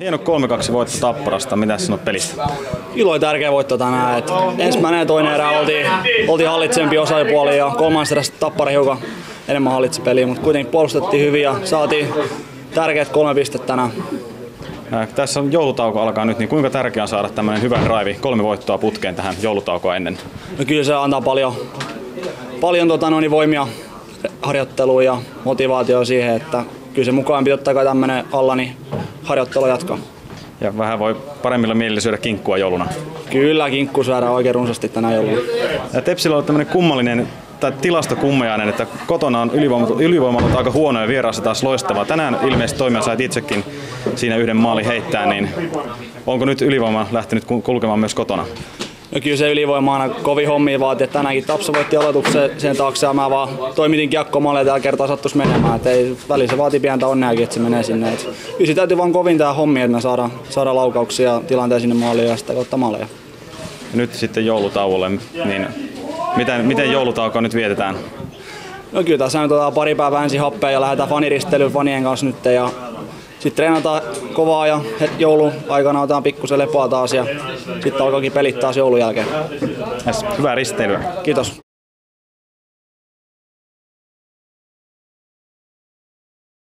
Hieno 3-2 voitto Tapparasta. Mitä sanot pelistä? Ilo oli tärkeä voitto tänään. Et ensimmäinen ja toinen erä oltiin, oltiin hallitsempi osapuoli ja kolmas erässä Tappara hiukan enemmän hallitsi peliä, mutta kuitenkin puolustettiin hyvin ja saatiin tärkeät kolme pistettä tänään. Ää, Tässä on joulutauko alkaa nyt, niin kuinka tärkeää on saada tämmöinen hyvä drive, kolme voittoa putkeen tähän joulutaukoa ennen? No kyllä se antaa paljon, paljon tota, noin, voimia harjoitteluun ja motivaatio siihen, että kyllä se mukaan pitää kai tämmöinen alla, niin harjoittelu jatkaa. Ja vähän voi paremmilla mielillä syödä kinkkua jouluna. Kyllä kinkku syödään oikein runsaasti tänä jouluna. Ja Tepsillä on tämmöinen kummallinen tai tilastokummajainen, että kotona on ylivoima, ylivoima ollut aika huono ja vieraassa taas loistavaa. Tänään ilmeisesti toimia sait itsekin siinä yhden maalin heittää, niin onko nyt ylivoima lähtenyt ku- kulkemaan myös kotona? No kyllä se ylivoima aina kovin hommi vaatii, että tänäänkin Tapsa voitti aloituksen sen taakse ja mä vaan toimitin kiekkomalle ja tällä kertaa sattuisi menemään. Et ei, välillä se vaatii pientä onneakin, että se menee sinne. Et kyllä se täytyy vaan kovin tää hommi, että me saadaan, saadaan laukauksia ja tilanteen sinne maaliin ja sitä kautta maaleja. Ja nyt sitten joulutauolle, niin miten, miten joulutaukoa nyt vietetään? No kyllä tässä nyt otetaan pari päivää ensin happea ja lähdetään faniristelyyn fanien kanssa nyt ja sitten treenataan kovaa ja joulun aikana otetaan pikkusen lepoa taas ja sitten alkaakin pelit taas joulun jälkeen. Yes, Hyvää risteilyä. Kiitos.